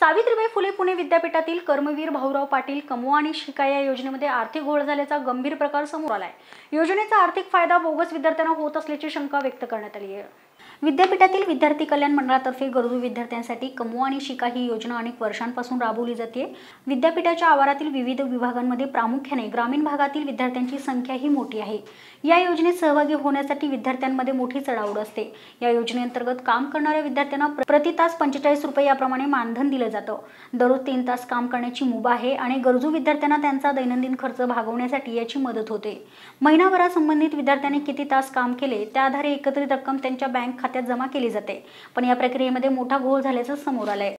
सावित्रीबाई फुले पुणे विद्यापीठातील कर्मवीर भाऊराव पाटील कमवा आणि शिका या योजनेमध्ये आर्थिक घोळ झाल्याचा गंभीर प्रकार समोर आलाय. योजनेचा आर्थिक फायदा बोगस विद्यार्थ्यांना होत असल्याची शंका व्यक्त करण्यात आली आहे. विद्यापीठातील विद्यार्थी कल्याण मंडळातर्फे गरजू विद्यार्थ्यांसाठी कमवा आणि शिका ही योजना अनेक वर्षांपासून राबवली जाते. विद्यापीठाच्या आवारातील विविध विभागांमध्ये प्रामुख्याने ग्रामीण भागातील विद्यार्थ्यांची संख्या ही मोठी आहे. या योजनेत सहभागी होण्यासाठी विद्यार्थ्यांमध्ये मोठी चढावड असते. या योजनेअंतर्गत काम करणाऱ्या विद्यार्थ्यांना प्रति तास पंचेचाळीस रुपये याप्रमाणे मानधन दिलं जातं. दररोज तीन तास काम करण्याची मुभा आहे आणि गरजू विद्यार्थ्यांना त्यांचा दैनंदिन खर्च भागवण्यासाठी याची मदत होते. महिनाभरासंबंधित विद्यार्थ्यांनी किती तास काम केले त्या आधारे एकत्रित रक्कम त्यांच्या बँक खात्यात जमा केली जाते. पण या प्रक्रियेमध्ये मोठा घोळ झाल्याचं समोर आलंय.